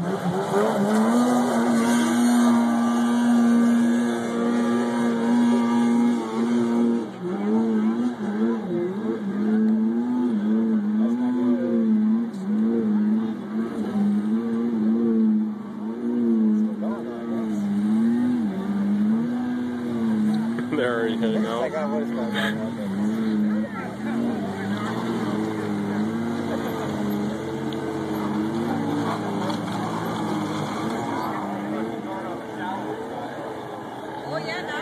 They're already heading out. Soriana.